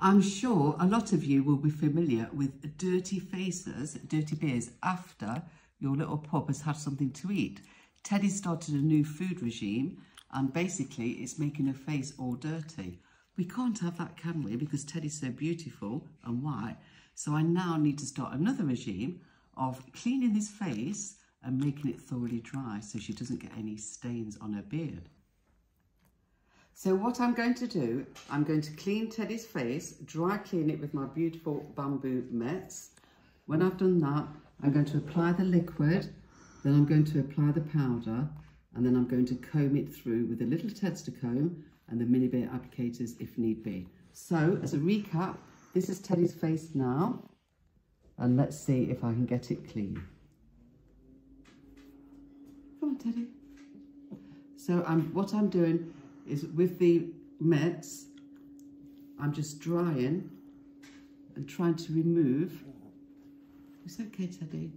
I'm sure a lot of you will be familiar with dirty faces, dirty beers, after your little pup has had something to eat. Teddy started a new food regime and basically it's making her face all dirty. We can't have that, can we? Because Teddy's so beautiful and white. So I now need to start another regime of cleaning his face and making it thoroughly dry so she doesn't get any stains on her beard. So what I'm going to do, I'm going to clean Teddy's face, dry clean it with my beautiful bamboo mitts. When I've done that, I'm going to apply the liquid, then I'm going to apply the powder, and then I'm going to comb it through with a little Tedster comb and the mini beer applicators if need be. So as a recap, this is Teddy's face now, and let's see if I can get it clean. Come on, Teddy. So I'm, what I'm doing is with the mitts, I'm just drying and trying to remove. It's okay, Teddy.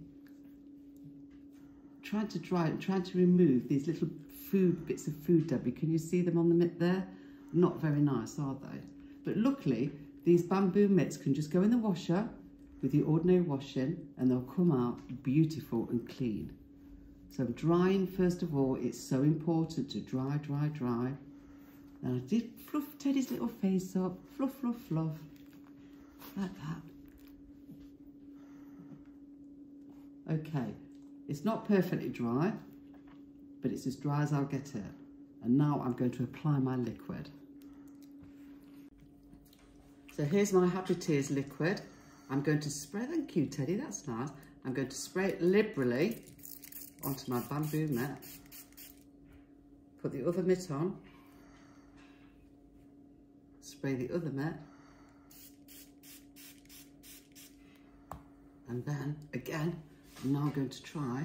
Trying to dry and trying to remove these little food bits of food debris. Can you see them on the mitt there? Not very nice, are they? But luckily, these bamboo mitts can just go in the washer with the ordinary washing and they'll come out beautiful and clean. So drying, first of all, it's so important to dry, dry, dry. And I did fluff Teddy's little face up, fluff, fluff, fluff, like that. Okay, it's not perfectly dry, but it's as dry as I'll get it. And now I'm going to apply my liquid. So here's my Happy Tears liquid. I'm going to spray, thank you Teddy, that's nice. I'm going to spray it liberally onto my bamboo mat. Put the other mitt on spray the other mat. And then, again, I'm now going to try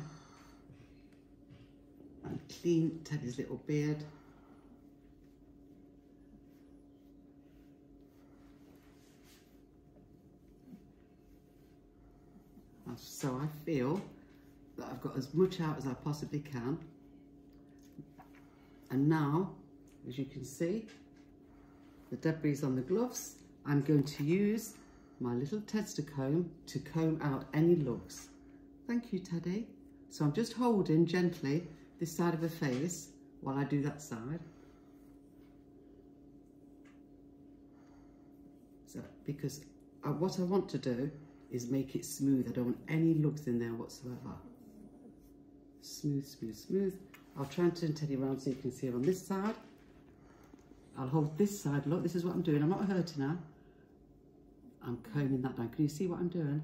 and clean Teddy's little beard. So I feel that I've got as much out as I possibly can. And now, as you can see, the debris on the gloves, I'm going to use my little tester comb to comb out any lugs. Thank you, Teddy. So I'm just holding gently this side of her face while I do that side. So, because I, what I want to do is make it smooth. I don't want any lugs in there whatsoever. Smooth, smooth, smooth. I'll try and turn Teddy around so you can see her on this side. I'll hold this side. Look, this is what I'm doing. I'm not hurting her. I'm combing that down. Can you see what I'm doing?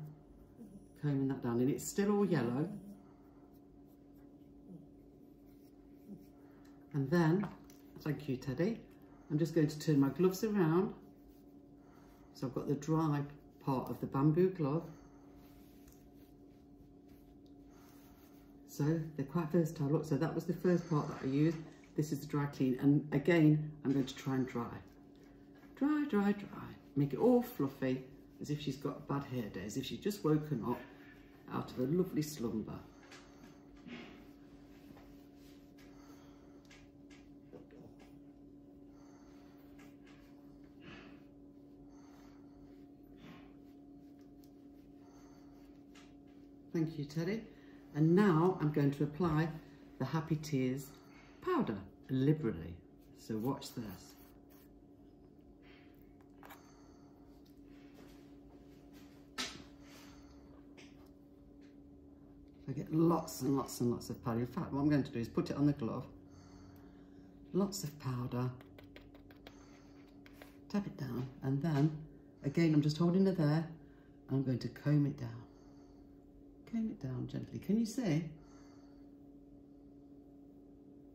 Combing that down. And it's still all yellow. And then, thank you, Teddy. I'm just going to turn my gloves around. So I've got the dry part of the bamboo glove. So they're quite versatile. Look, so that was the first part that I used. This is the dry clean. And again, I'm going to try and dry. Dry, dry, dry. Make it all fluffy, as if she's got bad hair day, as if she's just woken up out of a lovely slumber. Thank you, Teddy. And now I'm going to apply the Happy Tears powder liberally. So watch this. I get lots and lots and lots of powder. In fact, what I'm going to do is put it on the glove. Lots of powder. Tap it down. And then, again, I'm just holding it there. I'm going to comb it down. Comb it down gently. Can you see?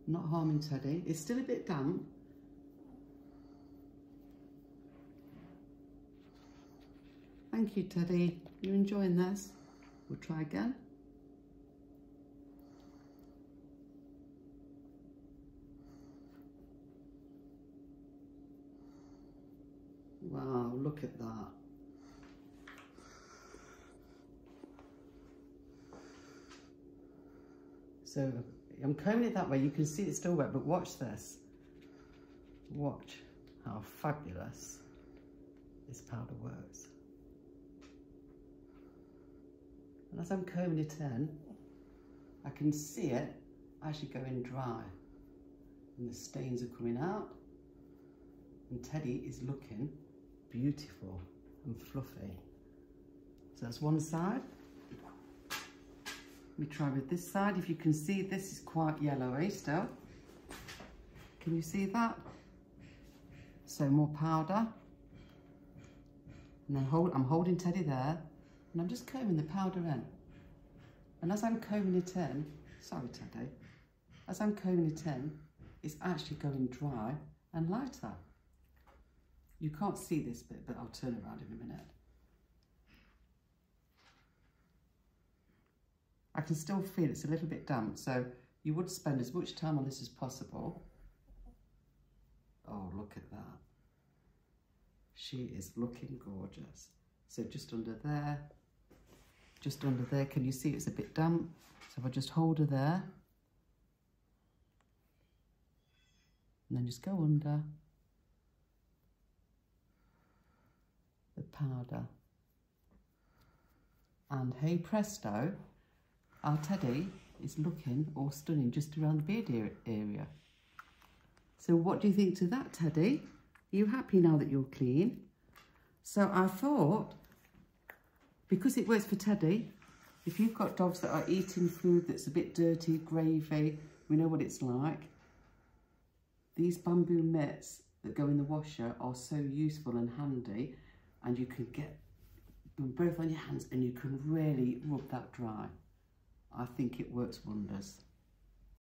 Not harming Teddy. It's still a bit damp. Thank you, Teddy. You're enjoying this? We'll try again. Wow, look at that. So I'm combing it that way. You can see it's still wet, but watch this. Watch how fabulous this powder works. And as I'm combing it in, I can see it actually going dry. And the stains are coming out. And Teddy is looking beautiful and fluffy. So that's one side. Let me try with this side. If you can see, this is quite yellowy still. Can you see that? So more powder. And then hold, I'm holding Teddy there and I'm just combing the powder in. And as I'm combing it in, sorry Teddy, as I'm combing it in, it's actually going dry and lighter. You can't see this bit, but I'll turn around in a minute. I can still feel it's a little bit damp, so you would spend as much time on this as possible. Oh, look at that. She is looking gorgeous. So just under there, just under there, can you see it's a bit damp? So if I just hold her there, and then just go under the powder. And hey presto, our teddy is looking all stunning just around the beard area. So what do you think to that, Teddy? Are you happy now that you're clean? So I thought, because it works for Teddy, if you've got dogs that are eating food that's a bit dirty, gravy, we know what it's like, these bamboo mitts that go in the washer are so useful and handy and you can get them both on your hands and you can really rub that dry. I think it works wonders.